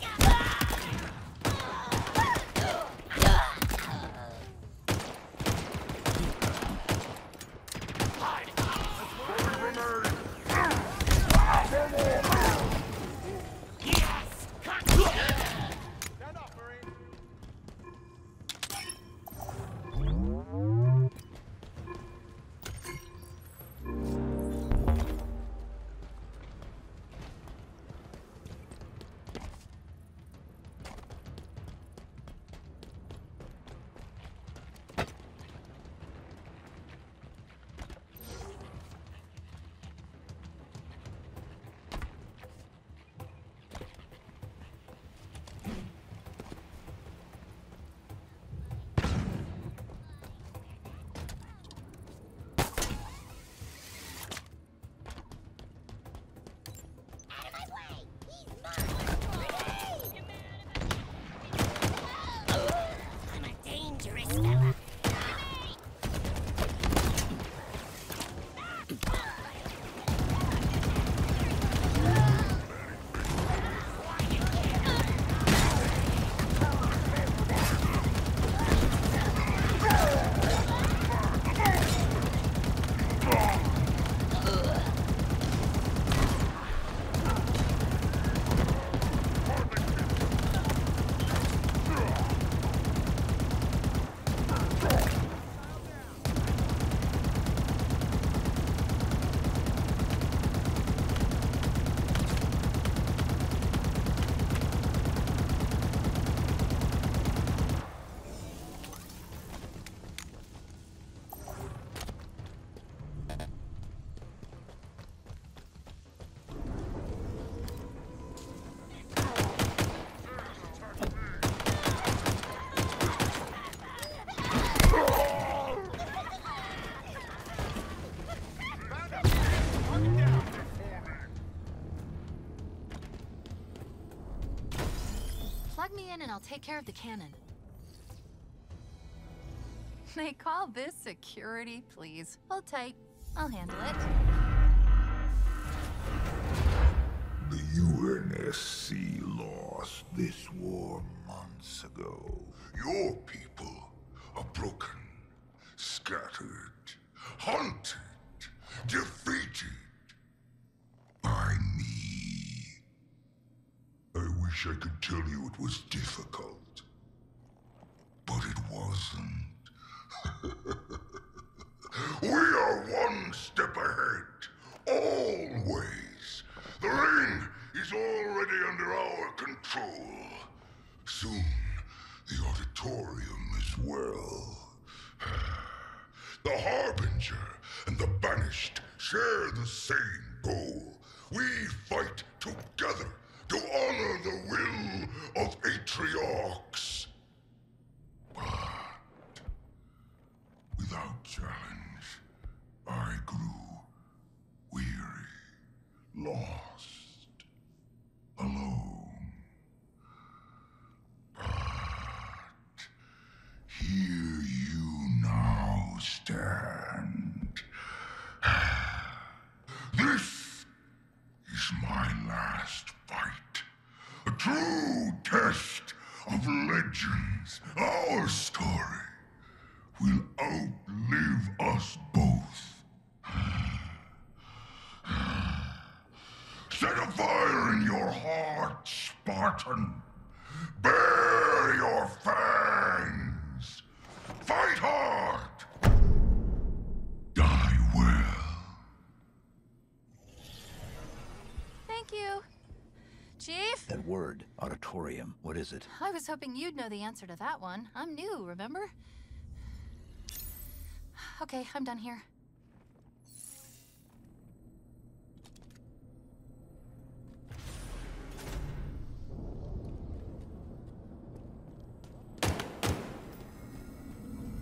Yeah. Take care of the cannon. They call this security, please. Hold tight. I'll handle it. The UNSC lost this war months ago. Your people are broken, share the same goal. We fight together to honor the will of Atriox. But without challenge, I grew weary, lost, alone. But here you now stand. This is my last fight. A true test Our story will outlive us both. Set a fire in your heart, Spartan. Bare your fangs. Fight hard. Die well. Thank you. Chief? That word, auditorium, what is it? I was hoping you'd know the answer to that one. I'm new, remember? Okay, I'm done here.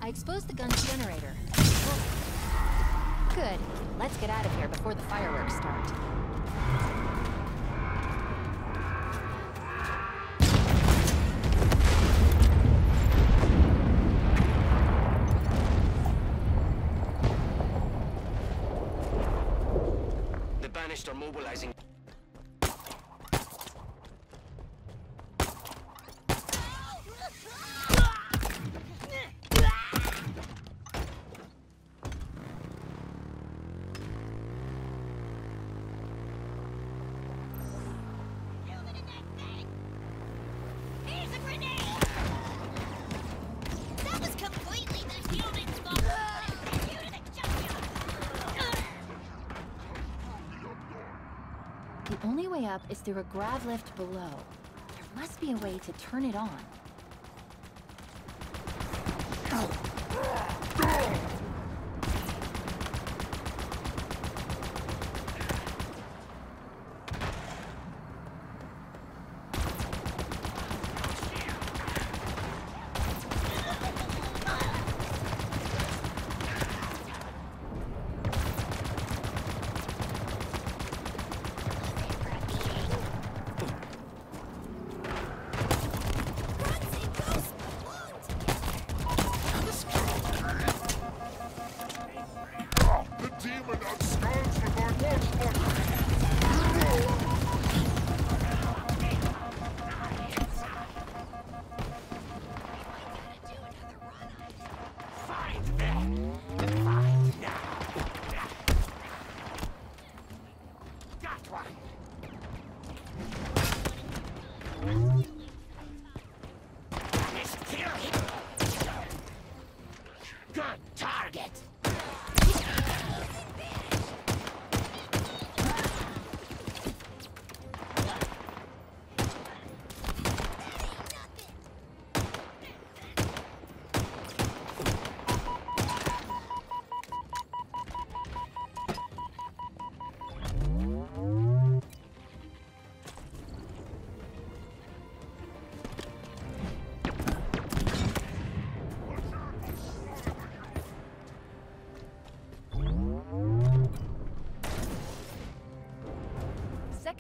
I exposed the gun's generator. Good. Let's get out of here before the fireworks start. Mobilizing. Up is through a grav lift below. There must be a way to turn it on.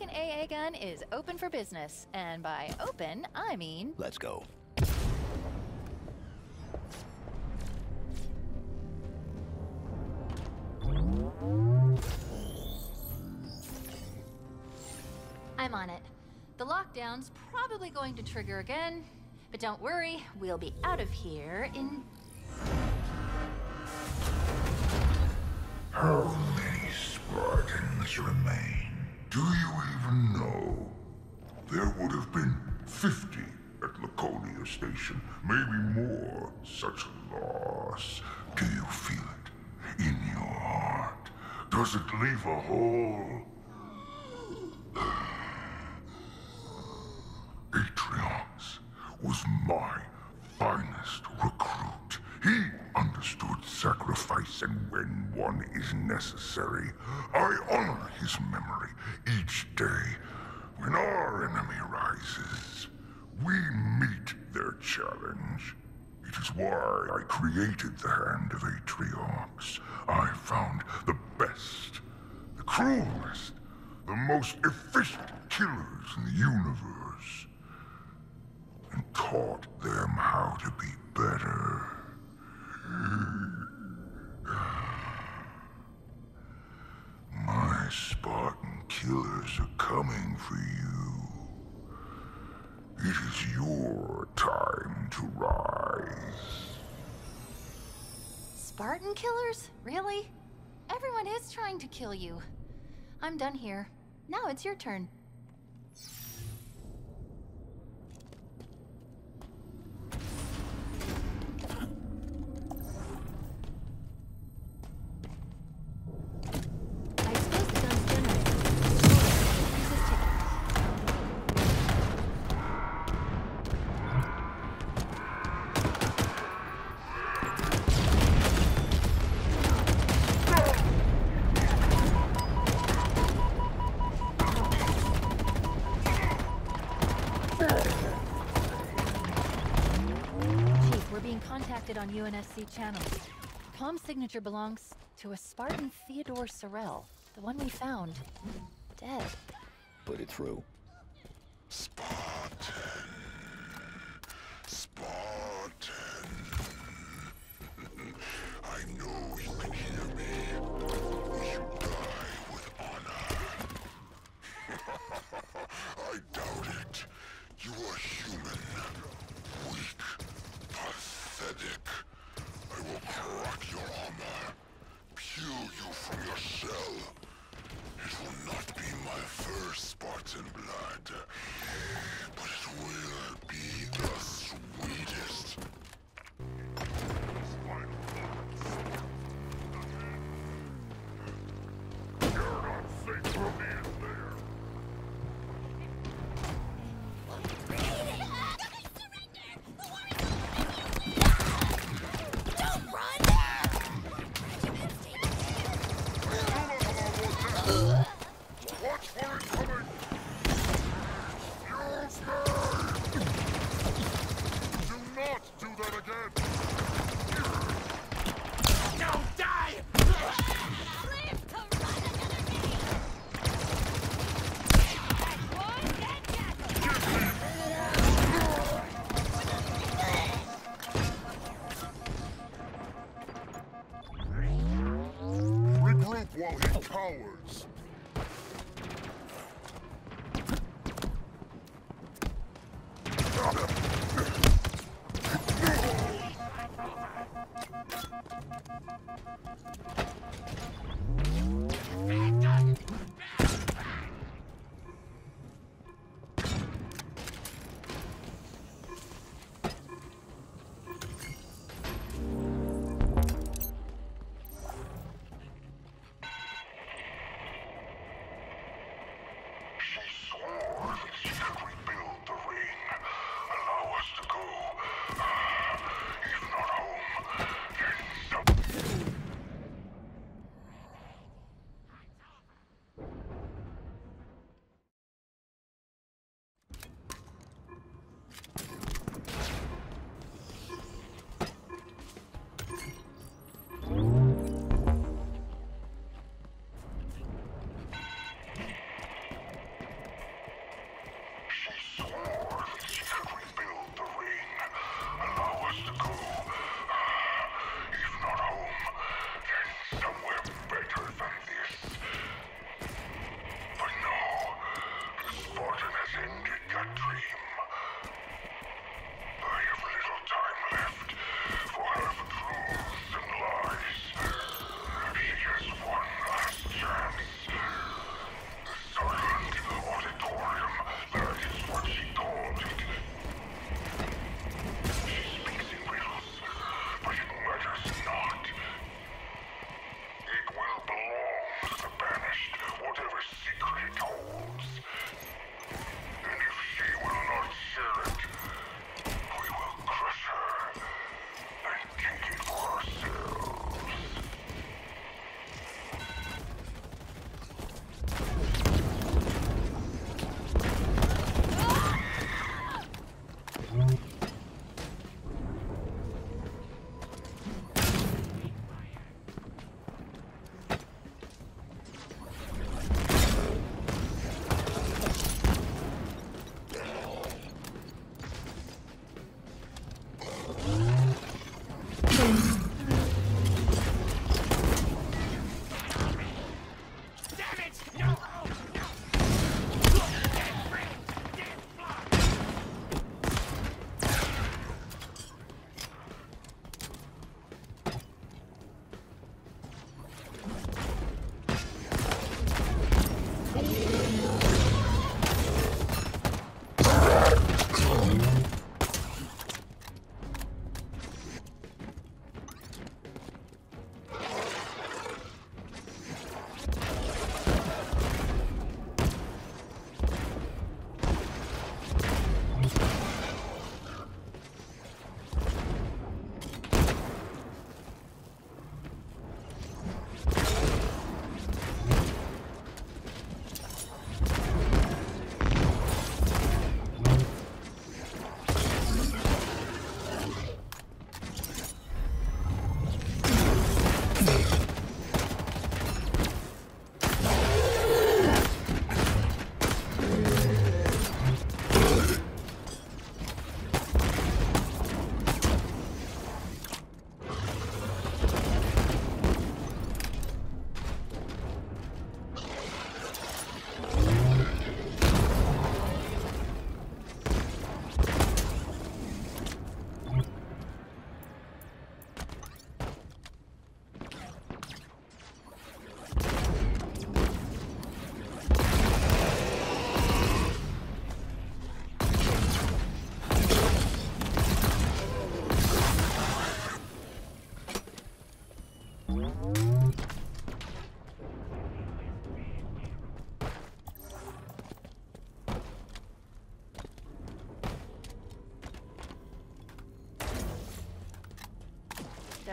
Second AA gun is open for business, and by open, I mean. Let's go. I'm on it. The lockdown's probably going to trigger again, but don't worry, we'll be out of here in... How many Spartans remain? Do you even know? There would have been 50 at Laconia Station, maybe more. Such a loss. Do you feel it in your heart? Does it leave a hole? Atriox was my finest sacrifice and when one is necessary. I honor his memory each day. When our enemy rises, we meet their challenge. It is why I created the Hand of Atriox. I found the best, the cruelest, the most efficient killers in the universe, and taught them how to be better. My Spartan killers are coming for you. It is your time to rise. Spartan killers? Really? Everyone is trying to kill you. I'm done here. Now it's your turn. Contacted on UNSC channels. Com signature belongs to a Spartan Theodore Sorel, the one we found. Dead. Put it through. Spartan. Spartan. I know you can hear me. You die with honor? I doubt it. You are human. Pathetic. I will crack your armor. Peel you from your shell. It will not be my first Spartan blood, but it will be the he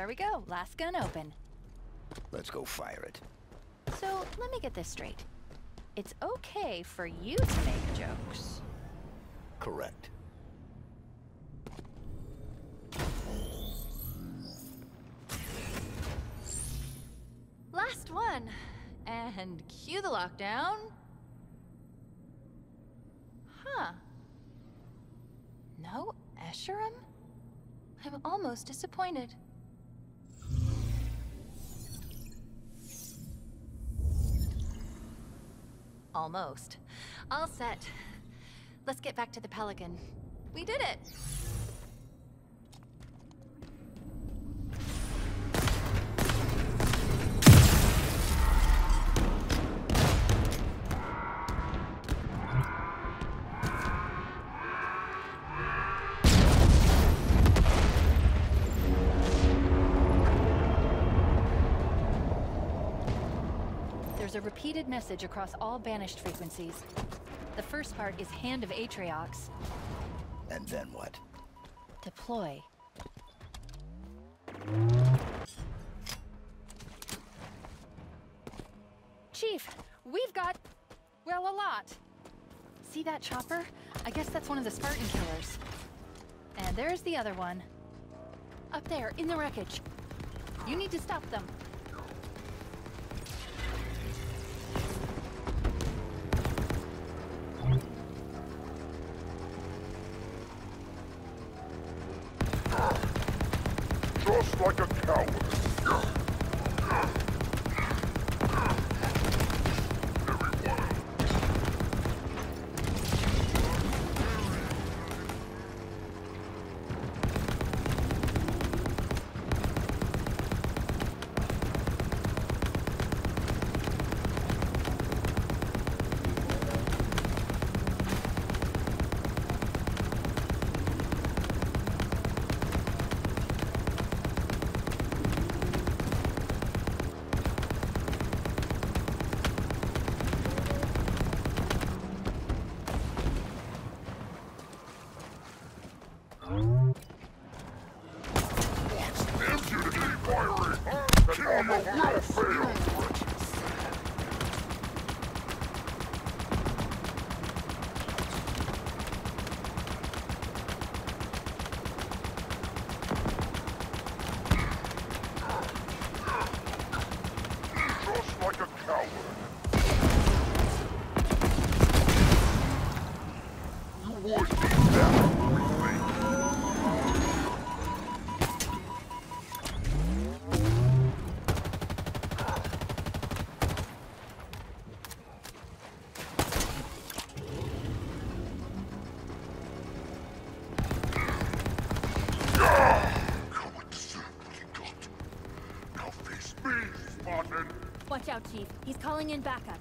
There we go. Last gun open. Let's go fire it. So let me get this straight. It's okay for you to make jokes. Correct. Last one. And cue the lockdown. Huh. No Escharum? I'm almost disappointed. Almost. All set. Let's get back to the Pelican. We did it! Message across all banished frequencies. The first part is Hand of Atriox. And then what? Deploy. Chief, we've got, well, a lot. See that chopper? I guess that's one of the Spartan killers. And there's the other one. Up there, in the wreckage. You need to stop them. Chief. He's calling in backup.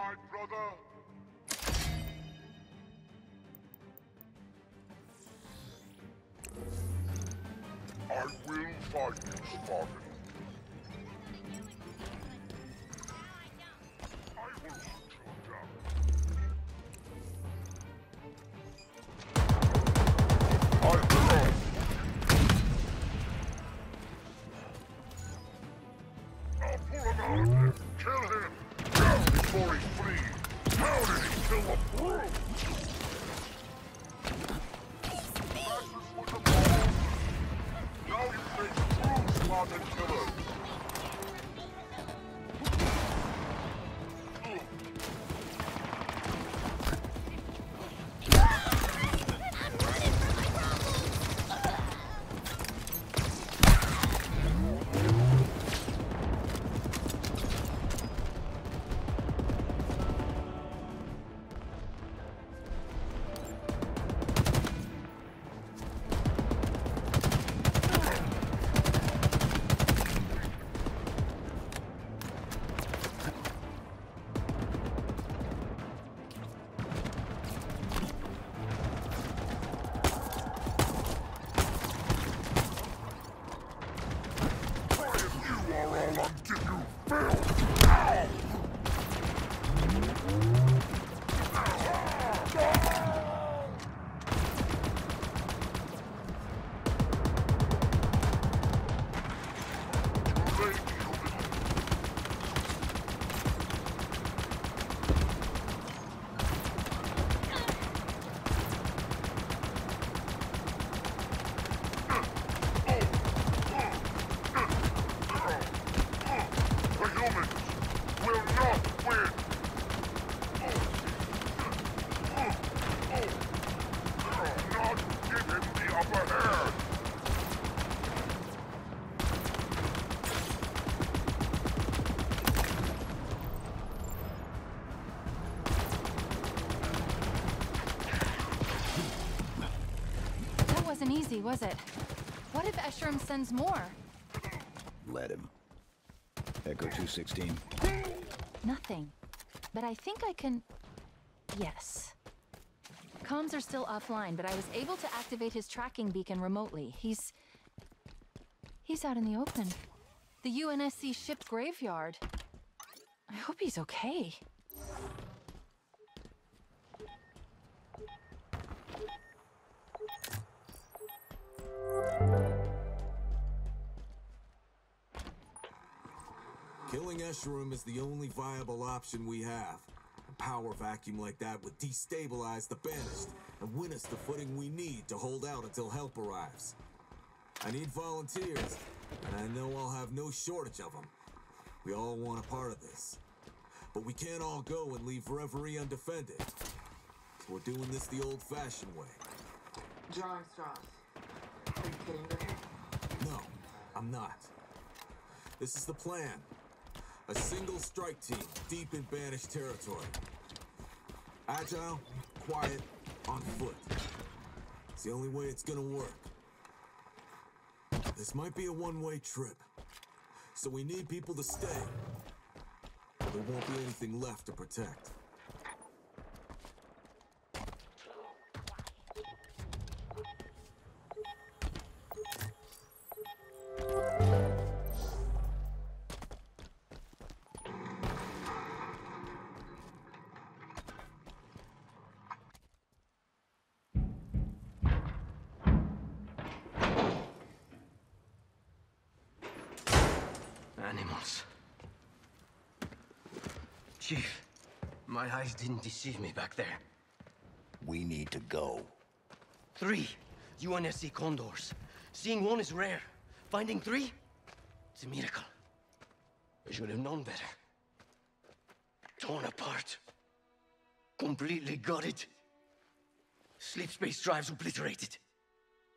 My brother. I will find you, Spartan. Easy, was it? What if Escharum sends more? Let him. Echo 216. Nothing. But I think I can... Yes. Comms are still offline, but I was able to activate his tracking beacon remotely. He's... He's out in the open. The UNSC ship graveyard. I hope he's okay. Killing Escharum is the only viable option we have. A power vacuum like that would destabilize the Banished and win us the footing we need to hold out until help arrives. I need volunteers, and I know I'll have no shortage of them. We all want a part of this. But we can't all go and leave Reverie undefended. So we're doing this the old-fashioned way. Drawing straws. Are you kidding me? No, I'm not. This is the plan. A single strike team deep in banished territory. Agile, quiet, on foot. It's the only way it's gonna work. This might be a one-way trip. So we need people to stay. There won't be anything left to protect. Animals. Chief, my eyes didn't deceive me back there. We need to go. Three UNSC condors. Seeing one is rare. Finding three? It's a miracle. I should have known better. Torn apart. Completely gutted. Slipspace drives obliterated.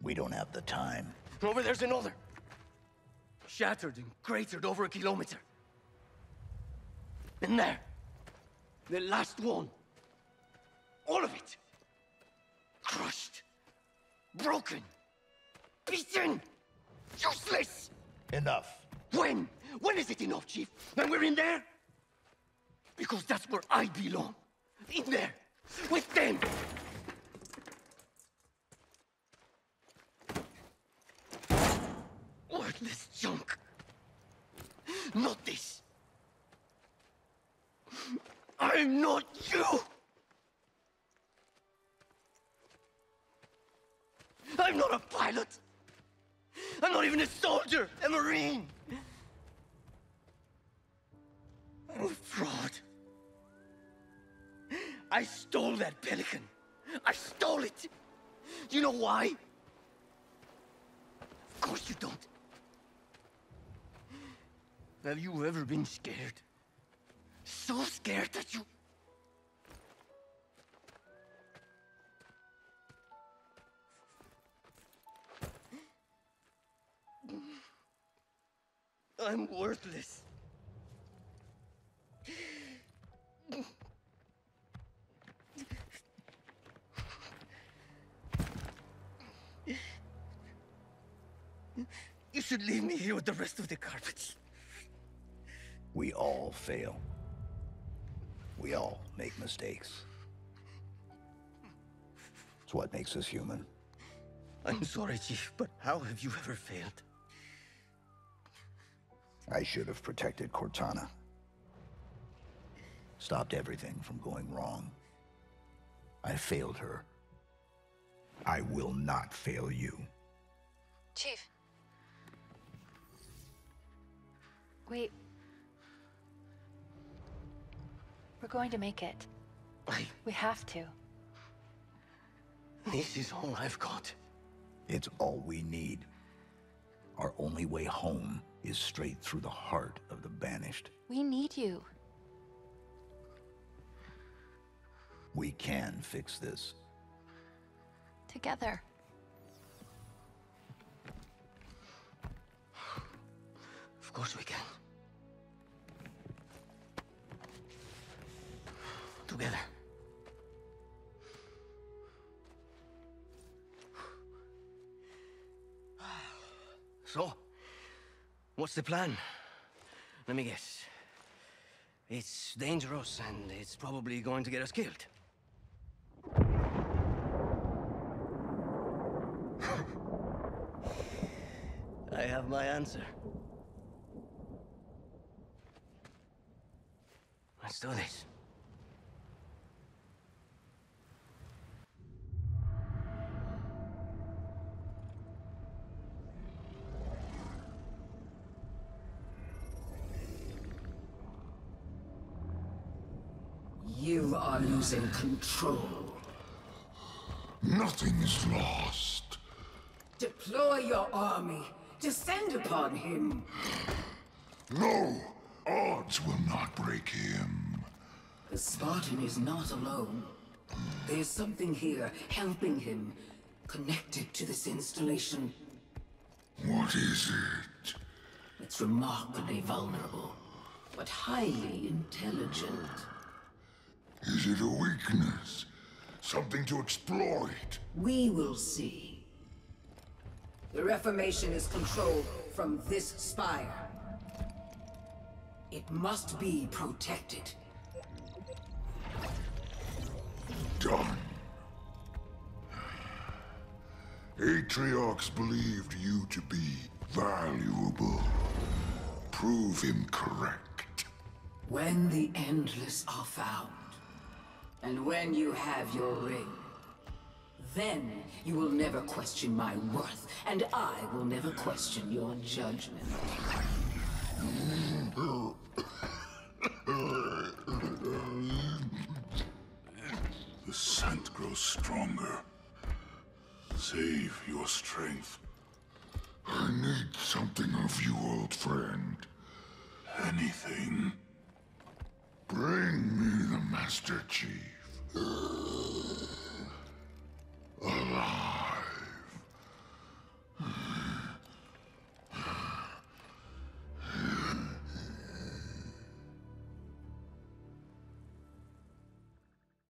We don't have the time. Over there's another. Shattered and cratered over a kilometer. And there. The last one. All of it. Crushed. Broken. Beaten. Useless. Enough. When? When is it enough, Chief? When we're in there? Because that's where I belong. In there. With them. Worthless junk. Not this. I'm not you! I'm not a pilot! I'm not even a soldier, a marine! I'm a fraud. I stole that pelican. I stole it. You know why? Of course you don't. Have you ever been scared? So scared that you... I'm worthless. You should leave me here with the rest of the carpets. We all fail. We all make mistakes. It's what makes us human. I'm sorry, Chief, but how have you ever failed? I should have protected Cortana. Stopped everything from going wrong. I failed her. I will not fail you. Chief. Wait. We're going to make it. I... We have to. This is all I've got. It's all we need. Our only way home is straight through the heart of the Banished. We need you. We can fix this. Together. Of course we can. Together. So, what's the plan? Let me guess. It's dangerous and it's probably going to get us killed. I have my answer. Let's do this. You are losing control. Nothing is lost. Deploy your army. Descend upon him. No! Odds will not break him. The Spartan is not alone. There's something here helping him, connected to this installation. What is it? It's remarkably vulnerable, but highly intelligent. Is it a weakness? Something to exploit? We will see. The Reformation is controlled from this spire. It must be protected. Done. Atriox believed you to be valuable. Prove him correct. When the Endless are found, and when you have your ring, then you will never question my worth, and I will never question your judgment. The scent grows stronger. Save your strength. I need something of you, old friend. Anything. Bring me the Master Chief. alive.